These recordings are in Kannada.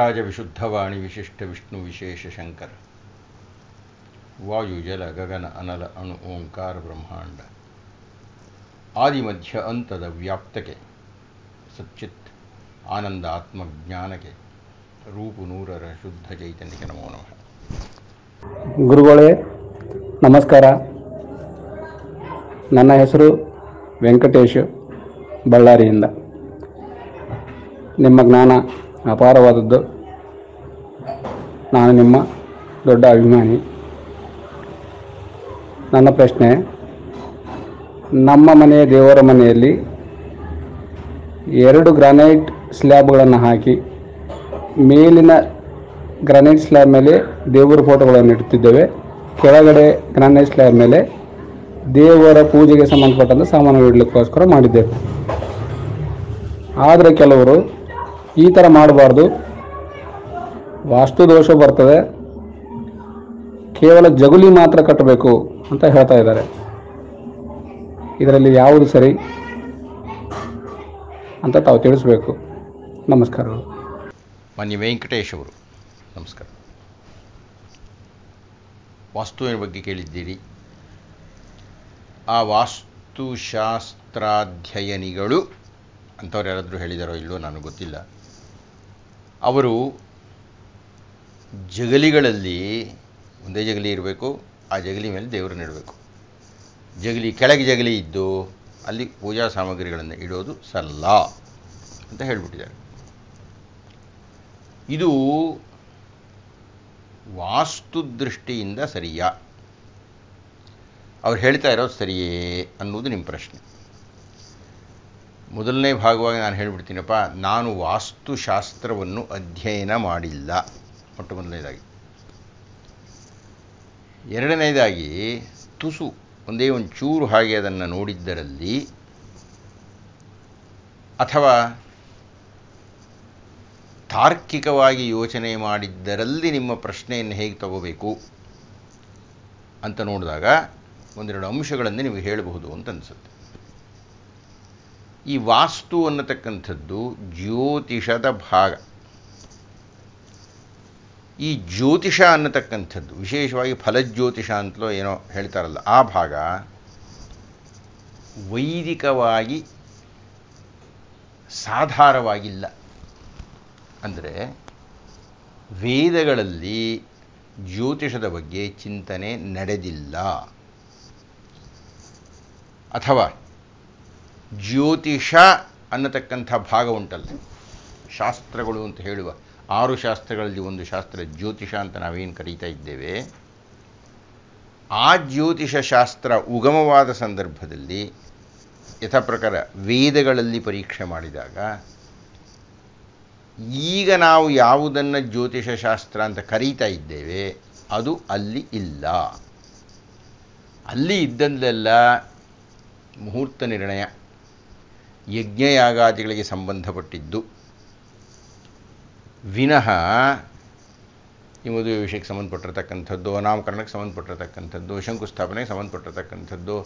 ವಾದಿರಾಜ ವಿಶುದ್ಧವಾಣಿ ವಿಶಿಷ್ಟ ವಿಷ್ಣು ವಿಶೇಷ ಶಂಕರ. ವಾಯು ಜಲ ಗಗನ ಅನಲ ಅಣು ಓಂಕಾರ ಬ್ರಹ್ಮಾಂಡ. ಆದಿಮಧ್ಯ ಅಂತದ ವ್ಯಾಪ್ತಕ್ಕೆ ಸಚ್ಚಿತ್ ಆನಂದ ಆತ್ಮಜ್ಞಾನಕ್ಕೆ ರೂಪು ನೂರರ ಶುದ್ಧ ಚೈತನ್ಯಕ್ಕೆ ನಮೋ ನಮಃ. ಗುರುಗಳೇ, ನಮಸ್ಕಾರ. ನನ್ನ ಹೆಸರು ವೆಂಕಟೇಶ್ ಬಳ್ಳಾರಿಯಿಂದ. ನಿಮ್ಮ ಜ್ಞಾನ ಅಪಾರವಾದದ್ದು. ನಾನು ನಿಮ್ಮ ದೊಡ್ಡ ಅಭಿಮಾನಿ. ನನ್ನ ಪ್ರಶ್ನೆ, ನಮ್ಮ ಮನೆಯ ದೇವರ ಮನೆಯಲ್ಲಿ ಎರಡು ಗ್ರಾನೈಟ್ ಸ್ಲ್ಯಾಬ್ಗಳನ್ನು ಹಾಕಿ ಮೇಲಿನ ಗ್ರಾನೈಟ್ ಸ್ಲ್ಯಾಬ್ ಮೇಲೆ ದೇವರ ಫೋಟೋಗಳನ್ನು ಇಡುತ್ತಿದ್ದೇವೆ. ಕೆಳಗಡೆ ಗ್ರಾನೈಟ್ ಸ್ಲ್ಯಾಬ್ ಮೇಲೆ ದೇವರ ಪೂಜೆಗೆ ಸಂಬಂಧಪಟ್ಟಂಥ ಸಾಮಾನು ಇಡಲಿಕ್ಕೋಸ್ಕರ ಮಾಡಿದ್ದೇವೆ. ಆದರೆ ಕೆಲವರು ಈ ಥರ ಮಾಡಬಾರ್ದು. ವಾಸ್ತು ದೋಷ ಬರ್ತದೆ. ಕೇವಲ ಜಗುಲಿ ಮಾತ್ರ ಕಟ್ಟಬೇಕು ಅಂತ ಹೇಳ್ತಾ ಇದ್ದಾರೆ. ಇದರಲ್ಲಿ ಯಾವುದು ಸರಿ ಅಂತ ತಾವು ತಿಳಿಸ್ಬೇಕು. ನಮಸ್ಕಾರಗಳು. ಮಾನ್ಯ ವೆಂಕಟೇಶ್ ಅವರು, ನಮಸ್ಕಾರ. ವಾಸ್ತುವಿನ ಬಗ್ಗೆ ಕೇಳಿದ್ದೀರಿ. ಆ ವಾಸ್ತುಶಾಸ್ತ್ರಾಧ್ಯಯನಿಗಳು ಅಂಥವ್ರು ಯಾರಾದರೂ ಹೇಳಿದಾರೋ ಇಲ್ಲೋ ನನಗೆ ಗೊತ್ತಿಲ್ಲ. ಅವರು ಜಗಲಿಗಳಲ್ಲಿ ಒಂದೇ ಜಗಲಿ ಇರಬೇಕು, ಆ ಜಗಲಿ ಮೇಲೆ ದೇವರನ್ನ ಇಡಬೇಕು ಜಗಲಿ, ಕೆಳಗೆ ಜಗಲಿ ಇದ್ದು ಅಲ್ಲಿ ಪೂಜಾ ಸಾಮಗ್ರಿಗಳನ್ನು ಇಡೋದು ಸಲ್ಲ ಅಂತ ಹೇಳಿಬಿಟ್ಟಿದ್ದಾರೆ. ಇದು ವಾಸ್ತು ದೃಷ್ಟಿಯಿಂದ ಸರಿಯಾ? ಅವ್ರು ಹೇಳ್ತಾ ಇರೋದು ಸರಿಯೇ ಅನ್ನೋದು ನಿಮ್ಮ ಪ್ರಶ್ನೆ. ಮೊದಲನೇ ಭಾಗವಾಗಿ ನಾನು ಹೇಳಿಬಿಡ್ತೀನಪ್ಪ, ನಾನು ವಾಸ್ತುಶಾಸ್ತ್ರವನ್ನು ಅಧ್ಯಯನ ಮಾಡಿಲ್ಲ. ಮೊಟ್ಟ ಮೊದಲನೇದಾಗಿ. ಎರಡನೇದಾಗಿ, ತುಸು, ಒಂದೇ ಒಂದು ಚೂರು ಹಾಗೆ ಅದನ್ನು ನೋಡಿದ್ದರಲ್ಲಿ, ಅಥವಾ ತಾರ್ಕಿಕವಾಗಿ ಯೋಚನೆ ಮಾಡಿದ್ದರಲ್ಲಿ ನಿಮ್ಮ ಪ್ರಶ್ನೆಯನ್ನು ಹೇಗೆ ತಗೋಬೇಕು ಅಂತ ನೋಡಿದಾಗ ಒಂದೆರಡು ಅಂಶಗಳನ್ನು ನಿಮಗೆ ಹೇಳಬಹುದು ಅಂತ ಅನಿಸುತ್ತೆ. ಈ ವಾಸ್ತು ಅನ್ನತಕ್ಕಂಥದ್ದು ಜ್ಯೋತಿಷದ ಭಾಗ. ಈ ಜ್ಯೋತಿಷ ಅನ್ನತಕ್ಕಂಥದ್ದು, ವಿಶೇಷವಾಗಿ ಫಲಜ್ಯೋತಿಷ ಅಂತಲೋ ಏನೋ ಹೇಳ್ತಾರಲ್ಲ, ಆ ಭಾಗ ವೈದಿಕವಾಗಿ ಸಾಧಾರವಾಗಿಲ್ಲ. ಅಂದರೆ ವೇದಗಳಲ್ಲಿ ಜ್ಯೋತಿಷದ ಬಗ್ಗೆ ಚಿಂತನೆ ನಡೆದಿಲ್ಲ. ಅಥವಾ ಜ್ಯೋತಿಷ ಅನ್ನತಕ್ಕಂಥ ಭಾಗ ಉಂಟಲ್ಲ. ಶಾಸ್ತ್ರಗಳು ಅಂತ ಹೇಳುವ ಆರು ಶಾಸ್ತ್ರಗಳಲ್ಲಿ ಒಂದು ಶಾಸ್ತ್ರ ಜ್ಯೋತಿಷ ಅಂತ ನಾವೇನು ಕರೀತಾ ಇದ್ದೇವೆ. ಆ ಜ್ಯೋತಿಷ ಶಾಸ್ತ್ರ ಉಗಮವಾದ ಸಂದರ್ಭದಲ್ಲಿ ಯಥಾ ಪ್ರಕಾರ ವೇದಗಳಲ್ಲಿ ಪರೀಕ್ಷೆ ಮಾಡಿದಾಗ ಈಗ ನಾವು ಯಾವುದನ್ನು ಜ್ಯೋತಿಷ ಶಾಸ್ತ್ರ ಅಂತ ಕರೀತಾ ಇದ್ದೇವೆ, ಅದು ಅಲ್ಲಿ ಇಲ್ಲ. ಅಲ್ಲಿ ಇದ್ದಲ್ಲೆಲ್ಲ ಮುಹೂರ್ತ ನಿರ್ಣಯ ಯಜ್ಞಯಾಗಾದಿಗಳಿಗೆ ಸಂಬಂಧಪಟ್ಟಿದ್ದು. ವಿನಃ ಈ ಮದುವೆ ವಿಷಯಕ್ಕೆ ಸಂಬಂಧಪಟ್ಟಿರತಕ್ಕಂಥದ್ದು ನಾಮಕರಣಕ್ಕೆ ಸಂಬಂಧಪಟ್ಟಿರತಕ್ಕಂಥದ್ದು, ಶಂಕುಸ್ಥಾಪನೆಗೆ ಸಂಬಂಧಪಟ್ಟಿರತಕ್ಕಂಥದ್ದು,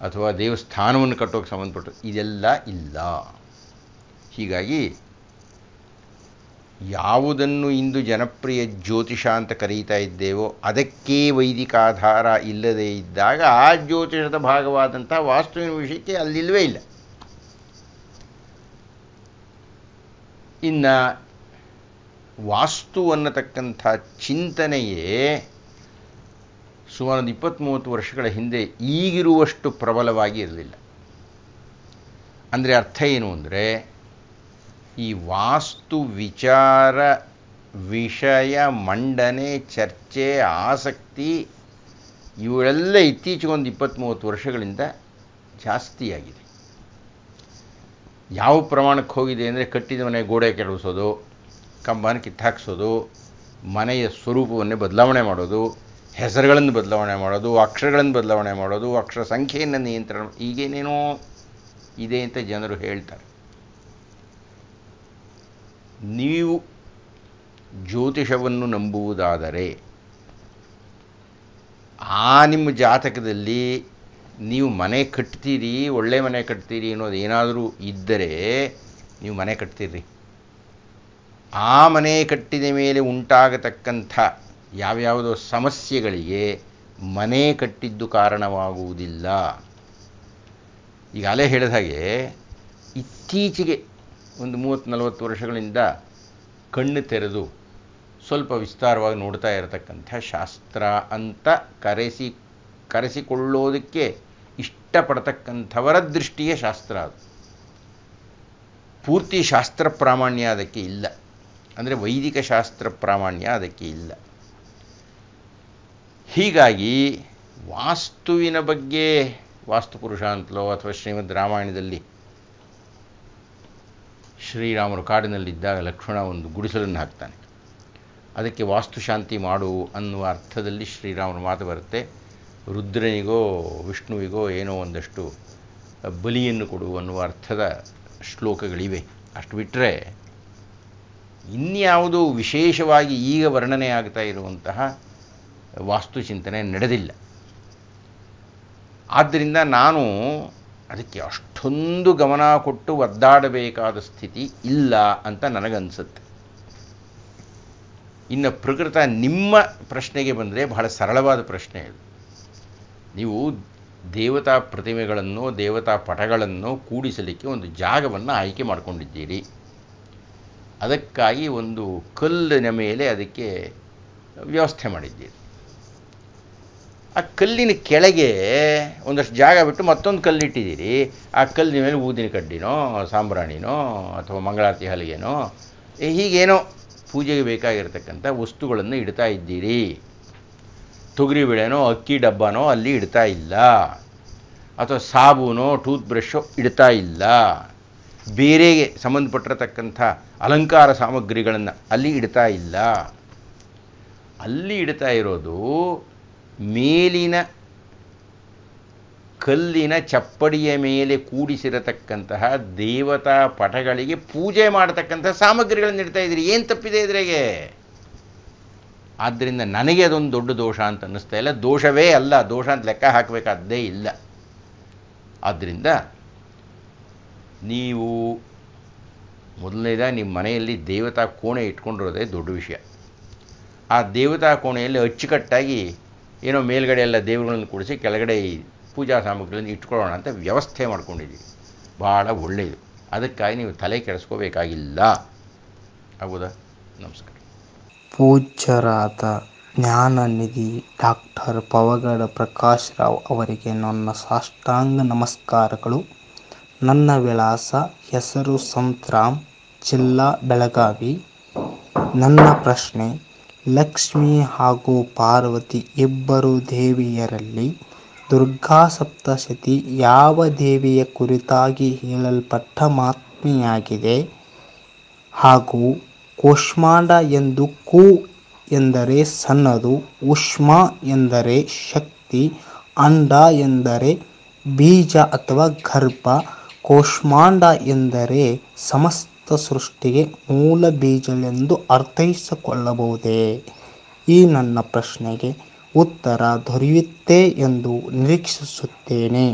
ಅಥವಾ ದೇವಸ್ಥಾನವನ್ನು ಕಟ್ಟೋಕ್ಕೆ ಸಂಬಂಧಪಟ್ಟ, ಇದೆಲ್ಲ ಇಲ್ಲ. ಹೀಗಾಗಿ ಯಾವುದನ್ನು ಇಂದು ಜನಪ್ರಿಯ ಜ್ಯೋತಿಷ ಅಂತ ಕರೀತಾ ಇದ್ದೇವೋ, ಅದಕ್ಕೆ ವೈದಿಕಾಧಾರ ಇಲ್ಲದೇ ಇದ್ದಾಗ ಆ ಜ್ಯೋತಿಷದ ಭಾಗವಾದಂಥ ವಾಸ್ತುವಿನ ವಿಷಯಕ್ಕೆ ಅಲ್ಲಿಲ್ವೇ ಇಲ್ಲ. ಇನ್ನು ವಾಸ್ತು ಅನ್ನತಕ್ಕಂಥ ಚಿಂತನೆಯೇ ಸುಮಾರು ಒಂದು ಇಪ್ಪತ್ತ್ಮೂವತ್ತು ವರ್ಷಗಳ ಹಿಂದೆ ಈಗಿರುವಷ್ಟು ಪ್ರಬಲವಾಗಿ ಇರಲಿಲ್ಲ. ಅಂದರೆ ಅರ್ಥ ಏನು ಅಂದರೆ ಈ ವಾಸ್ತು ವಿಚಾರ, ವಿಷಯ, ಮಂಡನೆ, ಚರ್ಚೆ, ಆಸಕ್ತಿ ಇವುಗಳೆಲ್ಲ ಇತ್ತೀಚೆಗೆ ಒಂದು ಇಪ್ಪತ್ತ್ಮೂವತ್ತು ವರ್ಷಗಳಿಂದ ಜಾಸ್ತಿಯಾಗಿದೆ. ಯಾವ ಪ್ರಮಾಣಕ್ಕೆ ಹೋಗಿದೆ ಅಂದರೆ ಕಟ್ಟಿದ ಮನೆ ಗೋಡೆ ಕೆಡವಿಸೋದು, ಕಂಬನ ಕಿತ್ತಾಕ್ಸೋದು, ಮನೆಯ ಸ್ವರೂಪವನ್ನೇ ಬದಲಾವಣೆ ಮಾಡೋದು, ಹೆಸರುಗಳನ್ನು ಬದಲಾವಣೆ ಮಾಡೋದು, ಅಕ್ಷರಗಳನ್ನು ಬದಲಾವಣೆ ಮಾಡೋದು, ಅಕ್ಷರ ಸಂಖ್ಯೆಯನ್ನು ನಿಯಂತ್ರಣ ಈಗೇನೇನೋ ಇದೆ ಅಂತ ಜನರು ಹೇಳ್ತಾರೆ. ನೀವು ಜ್ಯೋತಿಷವನ್ನು ನಂಬುವುದಾದರೆ ಆ ನಿಮ್ಮ ಜಾತಕದಲ್ಲಿ ನೀವು ಮನೆ ಕಟ್ತೀರಿ, ಒಳ್ಳೆ ಮನೆ ಕಟ್ತೀರಿ ಅನ್ನೋದು ಏನಾದರೂ ಇದ್ದರೆ ನೀವು ಮನೆ ಕಟ್ತೀರಿ. ಆ ಮನೆ ಕಟ್ಟಿದ ಮೇಲೆ ಉಂಟಾಗತಕ್ಕಂಥ ಯಾವ್ಯಾವುದೋ ಸಮಸ್ಯೆಗಳಿಗೆ ಮನೆ ಕಟ್ಟಿದ್ದು ಕಾರಣವಾಗುವುದಿಲ್ಲ. ಈಗ ಅಲೆ ಹೇಳಿದ ಹಾಗೆ ಇತ್ತೀಚೆಗೆ ಒಂದು ಮೂವತ್ತು ನಲವತ್ತು ವರ್ಷಗಳಿಂದ ಕಣ್ಣು ತೆರೆದು ಸ್ವಲ್ಪ ವಿಸ್ತಾರವಾಗಿ ನೋಡ್ತಾ ಇರತಕ್ಕಂಥ ಶಾಸ್ತ್ರ ಅಂತ ಕರೆಸಿ, ಕರೆಸಿಕೊಳ್ಳೋದಕ್ಕೆ ಇಷ್ಟಪಡ್ತಕ್ಕಂಥವರ ದೃಷ್ಟಿಯ ಶಾಸ್ತ್ರ ಅದು. ಪೂರ್ತಿ ಶಾಸ್ತ್ರ ಪ್ರಾಮಾಣ್ಯ ಅದಕ್ಕೆ ಇಲ್ಲ. ಅಂದರೆ ವೈದಿಕ ಶಾಸ್ತ್ರ ಪ್ರಾಮಾಣ್ಯ ಅದಕ್ಕೆ ಇಲ್ಲ. ಹೀಗಾಗಿ ವಾಸ್ತುವಿನ ಬಗ್ಗೆ ವಾಸ್ತುಪುರುಷ ಅಂತಲೋ ಅಥವಾ ಶ್ರೀಮದ್ ರಾಮಾಯಣದಲ್ಲಿ ಶ್ರೀರಾಮರು ಕಾಡಿನಲ್ಲಿದ್ದಾಗ ಲಕ್ಷ್ಮಣ ಒಂದು ಗುಡಿಸಲನ್ನು ಹಾಕ್ತಾನೆ. ಅದಕ್ಕೆ ವಾಸ್ತುಶಾಂತಿ ಮಾಡು ಅನ್ನುವ ಅರ್ಥದಲ್ಲಿ ಶ್ರೀರಾಮನ ಮಾತು ಬರುತ್ತೆ. ರುದ್ರನಿಗೋ ವಿಷ್ಣುವಿಗೋ ಏನೋ ಒಂದಷ್ಟು ಬಲಿಯನ್ನು ಕೊಡು ಅನ್ನುವ ಅರ್ಥದ ಶ್ಲೋಕಗಳಿವೆ. ಅಷ್ಟು ಬಿಟ್ಟರೆ ಇನ್ಯಾವುದೂ ವಿಶೇಷವಾಗಿ ಈಗ ವರ್ಣನೆ ಆಗ್ತಾ ಇರುವಂತಹ ವಾಸ್ತುಚಿಂತನೆ ನಡೆದಿಲ್ಲ. ಆದ್ದರಿಂದ ನಾನು ಅದಕ್ಕೆ ಅಷ್ಟೊಂದು ಗಮನ ಕೊಟ್ಟು ಒದ್ದಾಡಬೇಕಾದ ಸ್ಥಿತಿ ಇಲ್ಲ ಅಂತ ನನಗನ್ಸುತ್ತೆ. ಇನ್ನು ಪ್ರಕೃತ ನಿಮ್ಮ ಪ್ರಶ್ನೆಗೆ ಬಂದರೆ ಬಹಳ ಸರಳವಾದ ಪ್ರಶ್ನೆ ಇದು ನೀವು ದೇವತಾ ಪ್ರತಿಮೆಗಳನ್ನು, ದೇವತಾ ಪಟಗಳನ್ನು ಕೂಡಿಸಲಿಕ್ಕೆ ಒಂದು ಜಾಗವನ್ನು ಆಯ್ಕೆ ಮಾಡಿಕೊಂಡಿದ್ದೀರಿ. ಅದಕ್ಕಾಗಿ ಒಂದು ಕಲ್ಲಿನ ಮೇಲೆ ಅದಕ್ಕೆ ವ್ಯವಸ್ಥೆ ಮಾಡಿದ್ದೀರಿ. ಆ ಕಲ್ಲಿನ ಕೆಳಗೆ ಒಂದಷ್ಟು ಜಾಗ ಬಿಟ್ಟು ಮತ್ತೊಂದು ಕಲ್ಲಿಟ್ಟಿದ್ದೀರಿ. ಆ ಕಲ್ಲಿನ ಮೇಲೆ ಊದಿನ ಕಡ್ಡಿನೋ, ಸಾಂಬ್ರಾಣಿನೋ ಅಥವಾ ಮಂಗಳಾರತಿ ಹಲಿಗೆನೋ, ಹೀಗೇನೋ ಪೂಜೆಗೆ ಬೇಕಾಗಿರತಕ್ಕಂಥ ವಸ್ತುಗಳನ್ನು ಇಡ್ತಾ ಇದ್ದೀರಿ. ತೊಗರಿಬೇಳೆನೋ ಅಕ್ಕಿ ಡಬ್ಬನೋ ಅಲ್ಲಿ ಇಡ್ತಾ ಇಲ್ಲ. ಅಥವಾ ಸಾಬೂನೋ ಟೂತ್ ಬ್ರಷೋ ಇಡ್ತಾ ಇಲ್ಲ. ಬೇರೆಗೆ ಸಂಬಂಧಪಟ್ಟಿರತಕ್ಕಂಥ ಅಲಂಕಾರ ಸಾಮಗ್ರಿಗಳನ್ನು ಅಲ್ಲಿ ಇಡ್ತಾ ಇಲ್ಲ. ಅಲ್ಲಿ ಇಡ್ತಾ ಇರೋದು ಮೇಲಿನ ಕಲ್ಲಿನ ಚಪ್ಪಡಿಯ ಮೇಲೆ ಕೂಡಿಸಿರತಕ್ಕಂತಹ ದೇವತಾ ಪಟಗಳಿಗೆ ಪೂಜೆ ಮಾಡತಕ್ಕಂಥ ಸಾಮಗ್ರಿಗಳನ್ನು ಇಡ್ತಾ ಇದ್ದೀರಿ. ಏನು ತಪ್ಪಿದೆ ಇದ್ರಾಗೆ? ಆದ್ದರಿಂದ ನನಗೆ ಅದೊಂದು ದೊಡ್ಡ ದೋಷ ಅಂತ ಅನ್ನಿಸ್ತಾ ಇಲ್ಲ. ದೋಷವೇ ಅಲ್ಲ, ದೋಷ ಅಂತ ಲೆಕ್ಕ ಹಾಕಬೇಕಾದ್ದೇ ಇಲ್ಲ. ಆದ್ದರಿಂದ ನೀವು ಮೊದಲನೇದ ನಿಮ್ಮ ಮನೆಯಲ್ಲಿ ದೇವತಾ ಕೋಣೆ ಇಟ್ಕೊಂಡಿರೋದೇ ದೊಡ್ಡ ವಿಷಯ. ಆ ದೇವತಾ ಕೋಣೆಯಲ್ಲಿ ಅಚ್ಚುಕಟ್ಟಾಗಿ ಏನೋ ಮೇಲ್ಗಡೆ ಎಲ್ಲ ದೇವರುಗಳನ್ನು ಕೂಡಿಸಿ ಕೆಳಗಡೆ ಪೂಜಾ ಸಾಮಗ್ರಿಗಳನ್ನು ಇಟ್ಕೊಳ್ಳೋಣ ಅಂತ ವ್ಯವಸ್ಥೆ ಮಾಡ್ಕೊಂಡಿದ್ದೀವಿ. ಭಾಳ ಒಳ್ಳೆಯದು. ಅದಕ್ಕಾಗಿ ನೀವು ತಲೆ ಕೆಡಿಸ್ಕೋಬೇಕಾಗಿಲ್ಲ. ಆಗ್ಬೋದಾ? ನಮಸ್ಕಾರ. ಪೂಜ್ಯರಾದ ಜ್ಞಾನನಿಧಿ ಡಾಕ್ಟರ್ ಪವಗಡ ಪ್ರಕಾಶ್ ರಾವ್ ಅವರಿಗೆ ನನ್ನ ಸಾಷ್ಟಾಂಗ ನಮಸ್ಕಾರಗಳು. ನನ್ನ ವಿಳಾಸ ಹೆಸರು ಸಂತ್ರಾಮ್ ಜಿಲ್ಲಾ ಬೆಳಗಾವಿ. ನನ್ನ ಪ್ರಶ್ನೆ, ಲಕ್ಷ್ಮಿ ಹಾಗೂ ಪಾರ್ವತಿ ಇಬ್ಬರು ದೇವಿಯರಲ್ಲಿ ದುರ್ಗಾ ಸಪ್ತಶತಿ ಯಾವ ದೇವಿಯ ಕುರಿತಾಗಿ ಹೇಳಲ್ಪಟ್ಟ ಮಾತ್ಮೆಯಾಗಿದೆ? ಹಾಗೂ ಕೂಷ್ಮಾಂಡ ಎಂದು ಕು ಎಂದರೆ ಸಣ್ಣದು ಉಷ್ಮ ಎಂದರೆ ಶಕ್ತಿ, ಅಂಡ ಎಂದರೆ ಬೀಜ ಅಥವಾ ಗರ್ಭ, ಕೋಷ್ಮಾಂಡ ಎಂದರೆ ಸಮಸ್ತ ಸೃಷ್ಟಿಗೆ ಮೂಲ ಬೀಜವೆಂದು ಅರ್ಥೈಸಿಕೊಳ್ಳಬಹುದೇ? ಈ ನನ್ನ ಪ್ರಶ್ನೆಗೆ ಉತ್ತರ ದೊರೆಯುತ್ತೆ ಎಂದು ನಿರೀಕ್ಷಿಸುತ್ತೇನೆ.